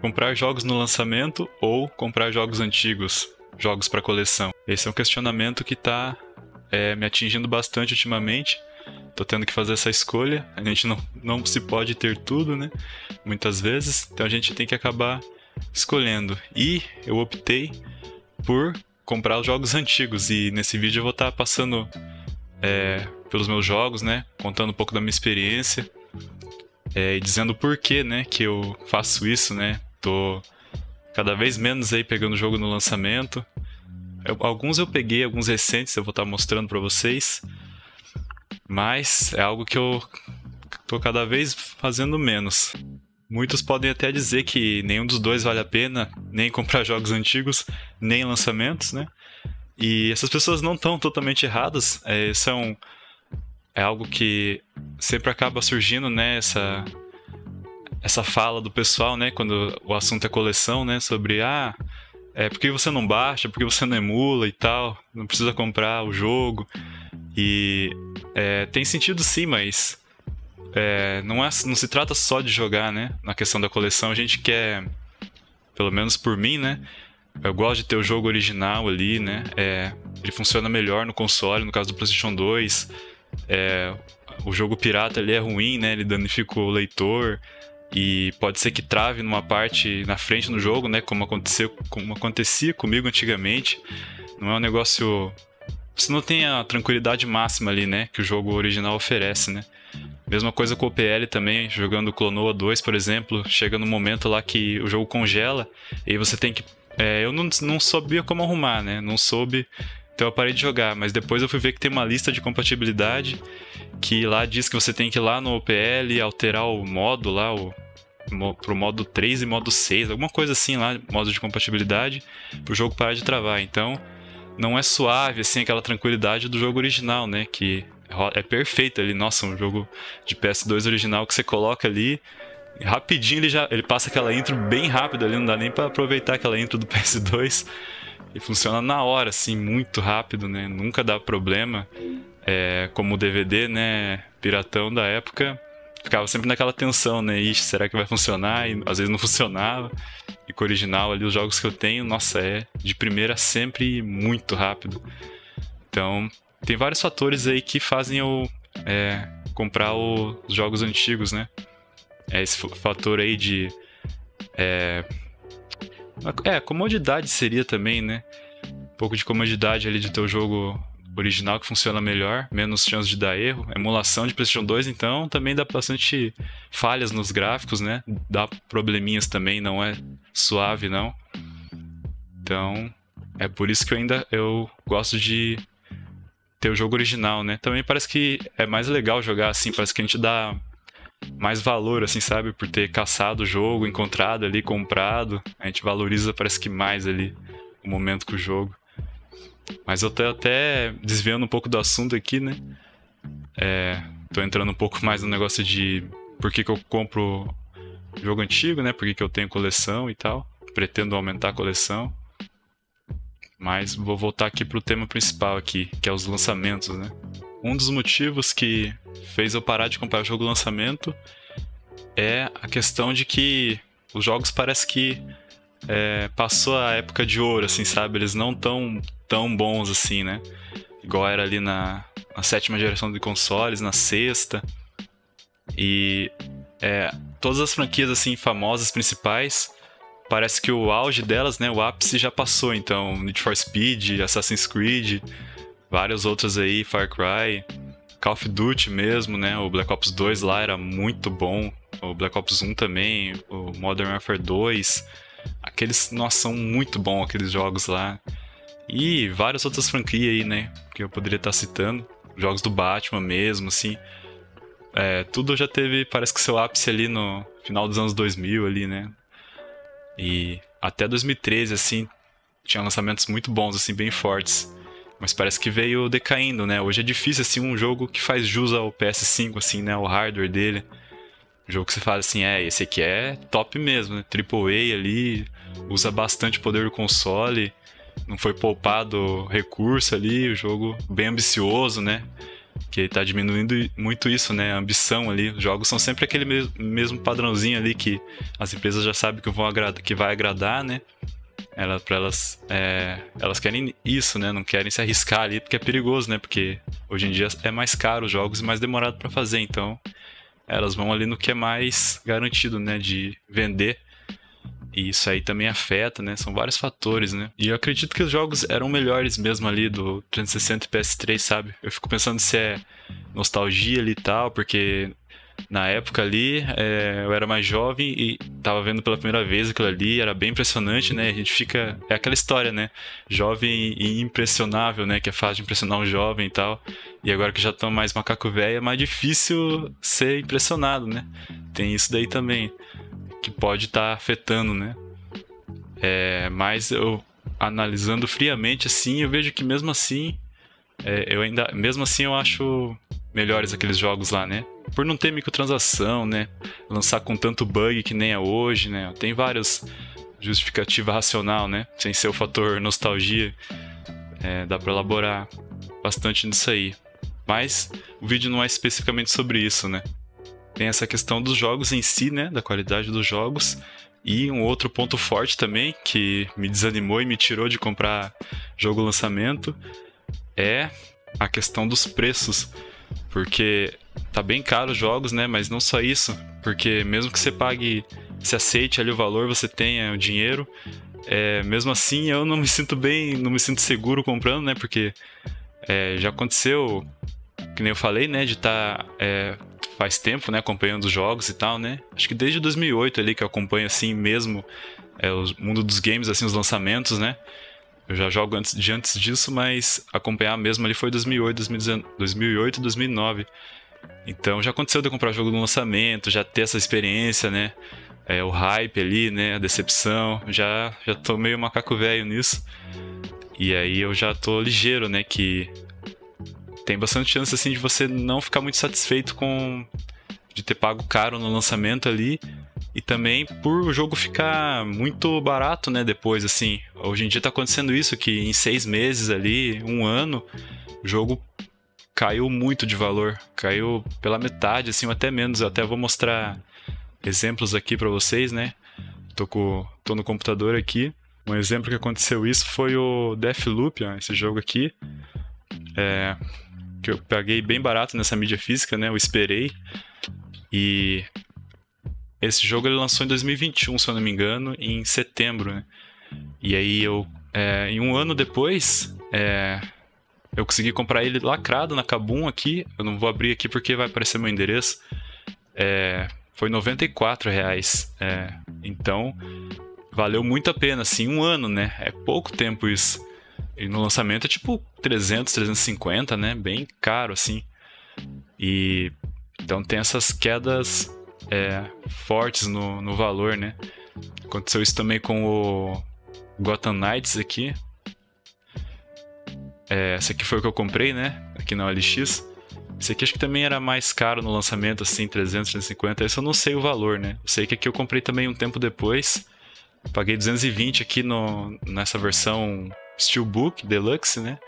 comprar jogos no lançamento ou comprar jogos antigos, jogos para coleção? Esse é um questionamento que está é, me atingindo bastante ultimamente. Tô tendo que fazer essa escolha. A gente não, não se pode ter tudo, né? Muitas vezes. Então a gente tem que acabar escolhendo. E eu optei por comprar os jogos antigos. E nesse vídeo eu vou estar tá passando é, pelos meus jogos, né? Contando um pouco da minha experiência. É, e dizendo por que, né, que eu faço isso, né? Tô cada vez menos aí pegando jogo no lançamento. Eu, alguns eu peguei, alguns recentes eu vou estar tá mostrando para vocês. Mas é algo que eu tô cada vez fazendo menos. Muitos podem até dizer que nenhum dos dois vale a pena, nem comprar jogos antigos, nem lançamentos, né? E essas pessoas não estão totalmente erradas. É, são é algo que sempre acaba surgindo, né? Essa essa fala do pessoal, né? Quando o assunto é coleção, né? Sobre ah, é por que você não baixa, por que você não emula e tal, não precisa comprar o jogo. E é, tem sentido sim, mas é, não, é, não se trata só de jogar, né? Na questão da coleção, a gente quer, pelo menos por mim, né? Eu gosto de ter o jogo original ali, né? É, ele funciona melhor no console, no caso do PlayStation 2. É, o jogo pirata ali é ruim, né? Ele danifica o leitor e pode ser que trave numa parte na frente no jogo, né? Como aconteceu, como acontecia comigo antigamente. Não é um negócio você não tem a tranquilidade máxima ali, né? Que o jogo original oferece, né? Mesma coisa com o PL também, jogando Clonoa 2, por exemplo, chega no momento lá que o jogo congela e você tem que. É, eu não, não sabia como arrumar, né? Não soube, então eu parei de jogar. Mas depois eu fui ver que tem uma lista de compatibilidade que lá diz que você tem que ir lá no OPL alterar o modo lá, o, pro modo 3 e modo 6, alguma coisa assim lá, modo de compatibilidade, pro jogo parar de travar. Então não é suave, assim, aquela tranquilidade do jogo original, né? Que é perfeito ali. Nossa, um jogo de PS2 original que você coloca ali. Rapidinho ele já ele passa aquela intro bem rápido ali, não dá nem para aproveitar aquela intro do PS2. E funciona na hora, assim, muito rápido, né? Nunca dá problema. É, como o DVD, né? Piratão da época, ficava sempre naquela tensão, né? Ixi, será que vai funcionar? E às vezes não funcionava. E com o original ali, os jogos que eu tenho, nossa, é de primeira sempre muito rápido. Então, tem vários fatores aí que fazem eu é, comprar os jogos antigos, né? É esse fator aí de. É, é, comodidade seria também, né? Um pouco de comodidade ali de ter o jogo original que funciona melhor, menos chance de dar erro. Emulação de PlayStation 2, então, também dá bastante falhas nos gráficos, né? Dá probleminhas também, não é suave, não. Então, é por isso que eu ainda eu gosto de ter o jogo original, né? Também parece que é mais legal jogar assim, parece que a gente dá mais valor, assim, sabe? Por ter caçado o jogo, encontrado ali, comprado. A gente valoriza, parece que mais ali o momento com o jogo. Mas eu tô até desviando um pouco do assunto aqui, né? É, tô entrando um pouco mais no negócio de por que, que eu compro jogo antigo, né? Por que, que eu tenho coleção e tal. Pretendo aumentar a coleção. Mas vou voltar aqui pro tema principal aqui, que é os lançamentos, né? Um dos motivos que fez eu parar de comprar o jogo lançamento é a questão de que os jogos parece que é, passou a época de ouro, assim, sabe? Eles não tão tão bons assim, né? Igual era ali na, na sétima geração de consoles, na sexta. E é, todas as franquias assim famosas principais parece que o auge delas, né, o ápice já passou, então Need for Speed, Assassin's Creed, vários outros aí, Far Cry, Call of Duty mesmo, né, o Black Ops 2 lá era muito bom, o Black Ops 1 também, o Modern Warfare 2, aqueles, nossa, são muito bons aqueles jogos lá. E várias outras franquias aí, né, que eu poderia estar citando, jogos do Batman mesmo, assim, é, tudo já teve, parece que seu ápice ali no final dos anos 2000 ali, né? E até 2013, assim, tinha lançamentos muito bons, assim, bem fortes. Mas parece que veio decaindo, né? Hoje é difícil, assim, um jogo que faz jus ao PS5, assim, né? O hardware dele. Um jogo que você fala assim, é, esse aqui é top mesmo, né? AAA ali, usa bastante poder do console, não foi poupado recurso ali, o jogo bem ambicioso, né? que tá diminuindo muito isso, né? A ambição ali. Os jogos são sempre aquele mesmo padrãozinho ali que as empresas já sabem que, vão agradar, que vai agradar, né? Ela, pra elas, é, elas querem isso, né? Não querem se arriscar ali porque é perigoso, né? Porque hoje em dia é mais caro os jogos e mais demorado para fazer. Então, elas vão ali no que é mais garantido, né? De vender. E isso aí também afeta, né? São vários fatores, né? E eu acredito que os jogos eram melhores mesmo ali do 360 e PS3, sabe? Eu fico pensando se é nostalgia ali e tal, porque na época ali é, eu era mais jovem e tava vendo pela primeira vez aquilo ali, era bem impressionante, né? A gente fica. É aquela história, né? Jovem e impressionável, né? Que é fácil de impressionar um jovem e tal. E agora que já estão mais macaco velho, é mais difícil ser impressionado, né? Tem isso daí também que pode estar tá afetando, né? É, mas eu analisando friamente assim, eu vejo que mesmo assim, é, eu ainda, mesmo assim eu acho melhores aqueles jogos lá, né? Por não ter microtransação, né? Lançar com tanto bug que nem é hoje, né? Tem várias justificativa racional, né? Sem ser o fator nostalgia, é, dá para elaborar bastante nisso aí. Mas o vídeo não é especificamente sobre isso, né? Tem essa questão dos jogos em si, né? Da qualidade dos jogos. E um outro ponto forte também, que me desanimou e me tirou de comprar jogo lançamento, é a questão dos preços. Porque tá bem caro os jogos, né? Mas não só isso. Porque mesmo que você pague, se aceite ali o valor, você tenha o dinheiro. É, mesmo assim, eu não me sinto bem, não me sinto seguro comprando, né? Porque é, já aconteceu, que nem eu falei, né? De estar tá, é, faz tempo, né, acompanhando os jogos e tal, né? Acho que desde 2008 ali que eu acompanho assim mesmo é, o mundo dos games, assim, os lançamentos, né? Eu já jogo antes, de antes disso, mas acompanhar mesmo ali foi 2008, 2008 2009. Então já aconteceu de eu comprar jogo no lançamento, já ter essa experiência, né? É, o hype ali, né? A decepção. Já, já tô meio macaco velho nisso. E aí eu já tô ligeiro, né? Que tem bastante chance assim de você não ficar muito satisfeito com de ter pago caro no lançamento ali e também por o jogo ficar muito barato, né? Depois, assim, hoje em dia tá acontecendo isso que em seis meses ali, um ano, o jogo caiu muito de valor, caiu pela metade, assim, ou até menos. Eu até vou mostrar exemplos aqui para vocês, né? Tô, com, tô no computador aqui. Um exemplo que aconteceu isso foi o Deathloop, ó, esse jogo aqui. É, que eu paguei bem barato nessa mídia física, né? Eu esperei. E esse jogo ele lançou em 2021, se eu não me engano, em setembro, né? E aí eu, é, em um ano depois, é, eu consegui comprar ele lacrado na Kabum aqui. Eu não vou abrir aqui porque vai aparecer meu endereço. É, foi 94 reais. É, então, valeu muito a pena, assim, um ano, né? É pouco tempo isso. E no lançamento é tipo 300, 350, né? Bem caro, assim. E então tem essas quedas é, fortes no, no valor, né? Aconteceu isso também com o Gotham Knights aqui. É, esse aqui foi o que eu comprei, né? Aqui na OLX. Esse aqui acho que também era mais caro no lançamento, assim, 300, 350. Esse eu não sei o valor, né? Eu sei que aqui eu comprei também um tempo depois. Paguei 220 aqui no, nessa versão Steelbook Deluxe, né?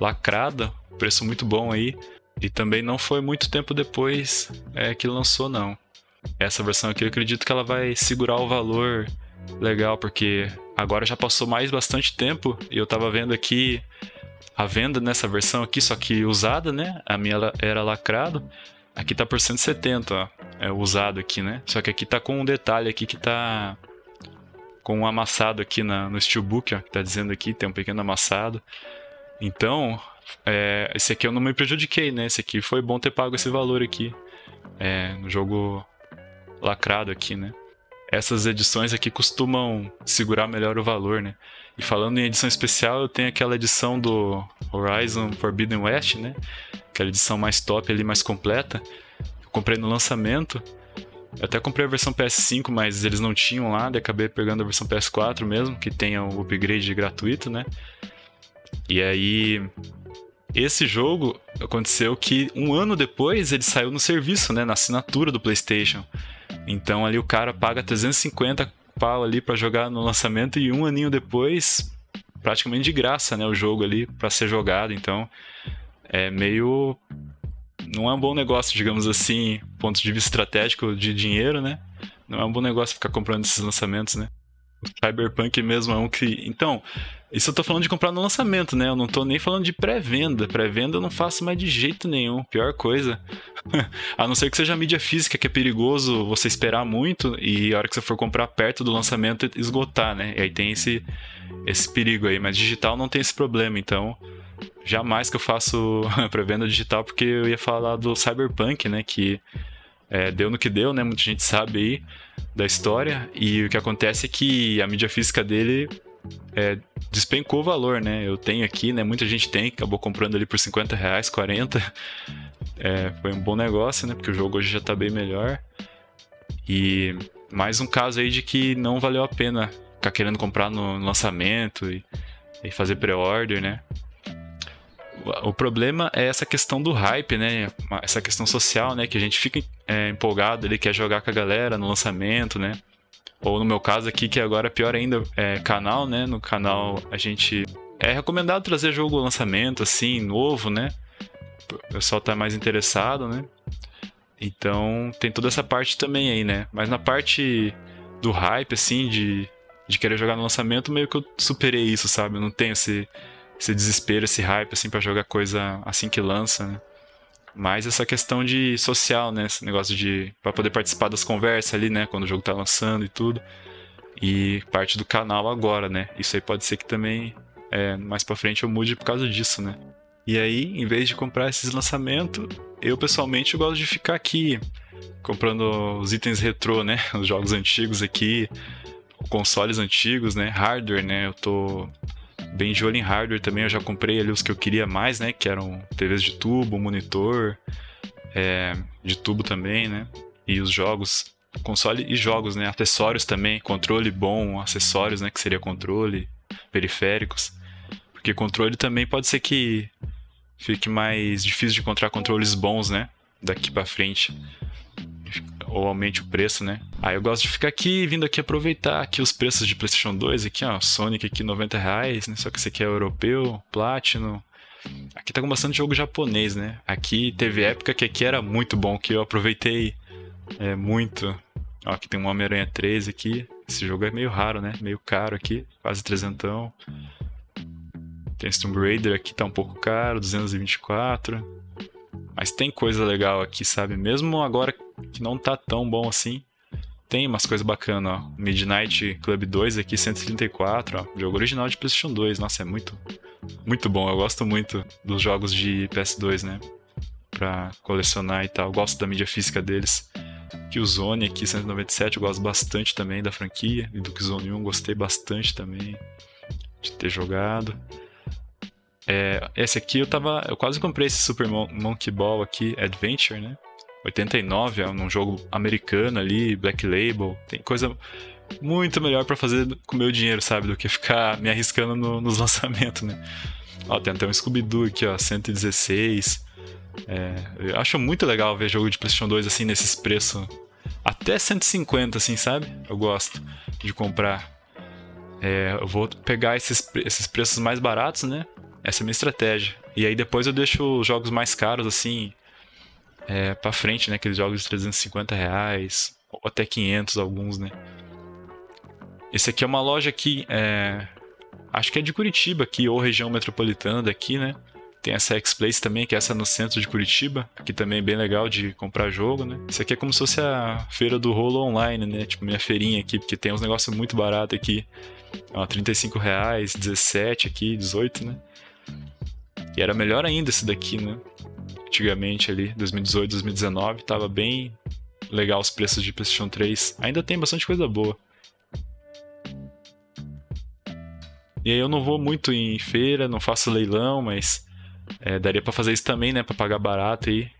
Lacrada, preço muito bom aí. E também não foi muito tempo depois é, que lançou, não. Essa versão aqui eu acredito que ela vai segurar o valor legal, porque agora já passou mais bastante tempo e eu tava vendo aqui a venda nessa versão aqui, só que usada, né? A minha era lacrado. Aqui tá por 170, ó. É usado aqui, né? Só que aqui tá com um detalhe aqui que tá com um amassado aqui na, no steelbook, ó, que tá dizendo aqui, tem um pequeno amassado. Então, é, esse aqui eu não me prejudiquei, né? Esse aqui foi bom ter pago esse valor aqui é, no jogo lacrado aqui, né? Essas edições aqui costumam segurar melhor o valor, né? E falando em edição especial, eu tenho aquela edição do Horizon Forbidden West, né? Aquela edição mais top ali, mais completa. Eu comprei no lançamento. Eu até comprei a versão PS5, mas eles não tinham lá, daí acabei pegando a versão PS4 mesmo, que tem o upgrade gratuito, né? E aí, esse jogo aconteceu que um ano depois ele saiu no serviço, né? Na assinatura do PlayStation. Então ali o cara paga 350 pau ali para jogar no lançamento e um aninho depois, praticamente de graça, né? O jogo ali para ser jogado. Então é meio não é um bom negócio, digamos assim, ponto de vista estratégico de dinheiro, né? Não é um bom negócio ficar comprando esses lançamentos, né? O Cyberpunk mesmo é um que. Então, isso eu tô falando de comprar no lançamento, né? Eu não tô nem falando de pré-venda. Pré-venda eu não faço mais de jeito nenhum. Pior coisa. a não ser que seja mídia física, que é perigoso você esperar muito e a hora que você for comprar perto do lançamento esgotar, né? E aí tem esse, esse perigo aí. Mas digital não tem esse problema, então. Jamais que eu faço pré-venda digital, porque eu ia falar do Cyberpunk, né? Que é, deu no que deu, né? Muita gente sabe aí da história. E o que acontece é que a mídia física dele é, despencou o valor, né? Eu tenho aqui, né? Muita gente tem, acabou comprando ali por 50 reais, 40. É, foi um bom negócio, né? Porque o jogo hoje já tá bem melhor. E mais um caso aí de que não valeu a pena ficar querendo comprar no lançamento e, e fazer pré-order, né? O problema é essa questão do hype, né? Essa questão social, né? Que a gente fica é, empolgado, ele quer jogar com a galera no lançamento, né? Ou no meu caso aqui, que agora é pior ainda, é canal, né? No canal a gente. É recomendado trazer jogo lançamento, assim, novo, né? O pessoal tá mais interessado, né? Então tem toda essa parte também aí, né? Mas na parte do hype, assim, de, de querer jogar no lançamento, meio que eu superei isso, sabe? Eu não tenho esse, esse desespero, esse hype, assim, para jogar coisa assim que lança, né? Mais essa questão de social, né? Esse negócio de. para poder participar das conversas ali, né? Quando o jogo tá lançando e tudo. E parte do canal agora, né? Isso aí pode ser que também é, mais pra frente eu mude por causa disso, né? E aí, em vez de comprar esses lançamentos, eu pessoalmente gosto de ficar aqui comprando os itens retrô, né? Os jogos antigos aqui, consoles antigos, né? Hardware, né? Eu tô bem de olho em hardware também. Eu já comprei ali os que eu queria mais, né? Que eram TVs de tubo, monitor, é, de tubo também, né? E os jogos, console e jogos, né? Acessórios também, controle bom, acessórios, né? Que seria controle, periféricos. Porque controle também pode ser que fique mais difícil de encontrar controles bons, né? Daqui para frente ou aumente o preço, né? Aí eu gosto de ficar aqui, vindo aqui aproveitar aqui os preços de PlayStation 2, aqui ó, Sonic aqui 90 reais, né? Só que esse aqui é europeu, Platinum. Aqui tá com bastante jogo japonês, né? Aqui teve época que aqui era muito bom, que eu aproveitei é, muito. Ó, aqui tem um Homem-Aranha 3 aqui. Esse jogo é meio raro, né? Meio caro aqui, quase trezentão. Tem Tomb Raider aqui, tá um pouco caro, 224. Mas tem coisa legal aqui, sabe? Mesmo agora que não tá tão bom assim, tem umas coisas bacanas, ó. Midnight Club 2 aqui, 134, ó. Jogo original de PlayStation 2. Nossa, é muito, muito bom. Eu gosto muito dos jogos de PS2, né? Pra colecionar e tal. Gosto da mídia física deles. Killzone aqui, 197, eu gosto bastante também da franquia. E do Killzone 1, gostei bastante também de ter jogado. É, esse aqui eu tava. Eu quase comprei esse Super Monkey Ball aqui, Adventure, né? 89, é um jogo americano ali, Black Label. Tem coisa muito melhor para fazer com o meu dinheiro, sabe? Do que ficar me arriscando no, nos lançamentos, né? Ó, tem até um Scooby-Doo aqui, ó, 116. É, eu acho muito legal ver jogo de PlayStation 2 assim nesses preços. Até 150, assim, sabe? Eu gosto de comprar. É, eu vou pegar esses, esses preços mais baratos, né? Essa é a minha estratégia. E aí depois eu deixo os jogos mais caros, assim, é, pra frente, né? Aqueles jogos de 350 reais, ou até 500 alguns, né? Esse aqui é uma loja aqui, é, acho que é de Curitiba aqui, ou região metropolitana daqui, né? Tem essa X-Place também, que é essa no centro de Curitiba, que também é bem legal de comprar jogo, né? Isso aqui é como se fosse a feira do rolo online, né? Tipo, minha feirinha aqui, porque tem uns negócios muito baratos aqui. Ó, 35 reais, 17 aqui, 18, né? E era melhor ainda esse daqui, né? Antigamente ali, 2018, 2019, tava bem legal os preços de PlayStation 3. Ainda tem bastante coisa boa. E aí eu não vou muito em feira, não faço leilão, mas é, daria para fazer isso também, né? Pra pagar barato aí.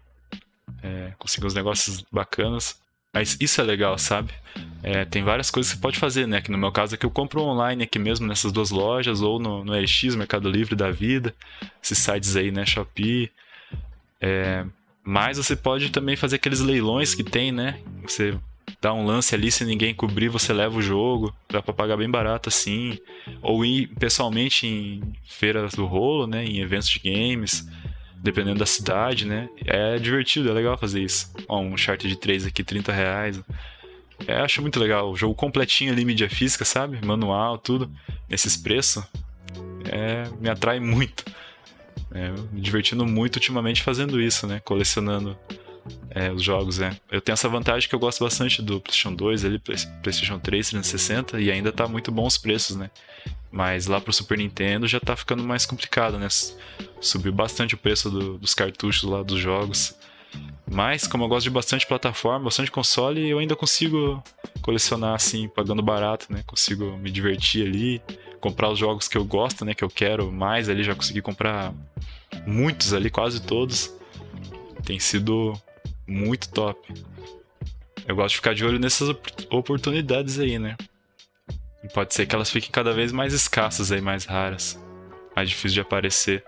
É, conseguir uns negócios bacanas. Mas isso é legal, sabe? É, tem várias coisas que você pode fazer, né? Que no meu caso aqui eu compro online aqui mesmo nessas duas lojas, ou no, no Mercado Livre da vida, esses sites aí, né? Shopee. É, mas você pode também fazer aqueles leilões que tem, né? Você dá um lance ali, se ninguém cobrir, você leva o jogo, dá pra pagar bem barato assim. Ou ir pessoalmente em feiras do rolo, né? Em eventos de games. dependendo da cidade, né? É divertido, é legal fazer isso. Ó, um chart de 3 aqui, 30 reais. É, acho muito legal. O jogo completinho ali, mídia física, sabe? Manual, tudo. Nesses preços. É, me atrai muito. É, me divertindo muito ultimamente fazendo isso, né? Colecionando é, os jogos, né? Eu tenho essa vantagem que eu gosto bastante do PlayStation 2, ali, PlayStation 3, 360, e ainda tá muito bom os preços, né? Mas lá pro Super Nintendo já tá ficando mais complicado, né? Subiu bastante o preço do, dos cartuchos lá dos jogos. Mas, como eu gosto de bastante plataforma, bastante console, eu ainda consigo colecionar assim, pagando barato, né? Consigo me divertir ali, comprar os jogos que eu gosto, né? Que eu quero mais ali, já consegui comprar muitos ali, quase todos. Tem sido muito top. Eu gosto de ficar de olho nessas oportunidades aí, né? E pode ser que elas fiquem cada vez mais escassas aí, mais raras. Mais difícil de aparecer.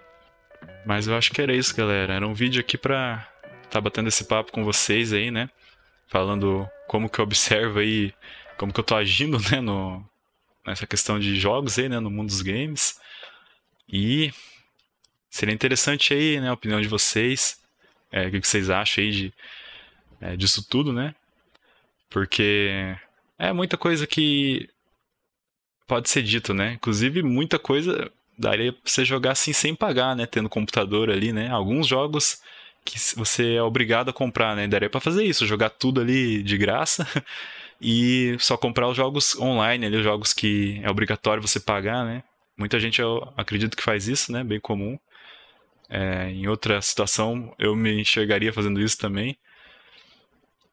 Mas eu acho que era isso, galera. Era um vídeo aqui pra tá batendo esse papo com vocês aí, né? Falando como que eu observo aí, como que eu tô agindo, né, no, nessa questão de jogos aí, né, no mundo dos games. E seria interessante aí, né, a opinião de vocês. É, o que vocês acham aí de, é, disso tudo, né? Porque é muita coisa que pode ser dito, né? Inclusive, muita coisa daria pra você jogar assim sem pagar, né? Tendo computador ali, né? Alguns jogos que você é obrigado a comprar, né? Daria para fazer isso, jogar tudo ali de graça e só comprar os jogos online, ali, os jogos que é obrigatório você pagar, né? Muita gente eu acredito que faz isso, né? Bem comum. É, em outra situação eu me enxergaria fazendo isso também.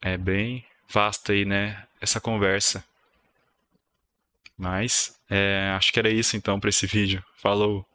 É bem vasta aí, né? Essa conversa. Mas é, acho que era isso então para esse vídeo. Falou!